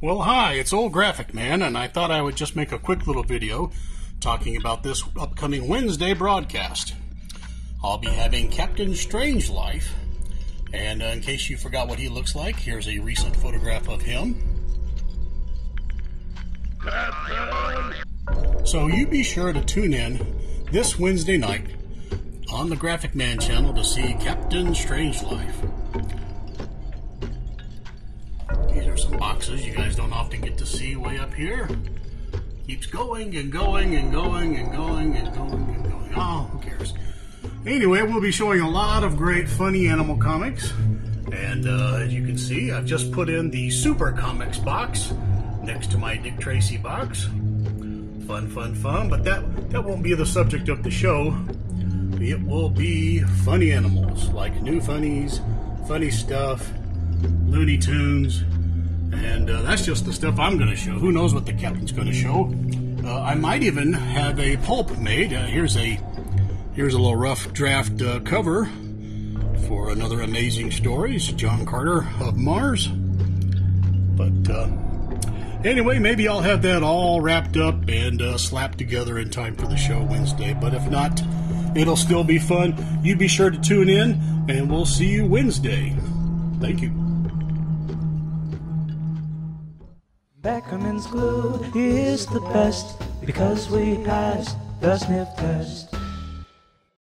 Well, hi, it's Old Graphic Man, and I thought I would just make a quick little video talking about this upcoming Wednesday broadcast. I'll be having Captain Strangelife, and uh, in case you forgot what he looks like, here's a recent photograph of him. So you be sure to tune in this Wednesday night on the Graphic Man channel to see Captain Strangelife. Some boxes you guys don't often get to see way up here. Keeps going and going and going and going and going and going. Oh, who cares? Anyway, we'll be showing a lot of great funny animal comics. And uh, as you can see, I've just put in the Super Comics box next to my Dick Tracy box. Fun, fun, fun. But that, that won't be the subject of the show. It will be funny animals, like new funnies, funny stuff, Looney Tunes, and uh, that's just the stuff I'm going to show. Who knows what the captain's going to show? Uh, I might even have a pulp made. Uh, here's a here's a little rough draft uh, cover for another amazing stories, John Carter of Mars. But uh, anyway, maybe I'll have that all wrapped up and uh, slapped together in time for the show Wednesday. But if not, it'll still be fun. You be sure to tune in, and we'll see you Wednesday. Thank you. Beckerman's glue is the best because we passed the sniff test.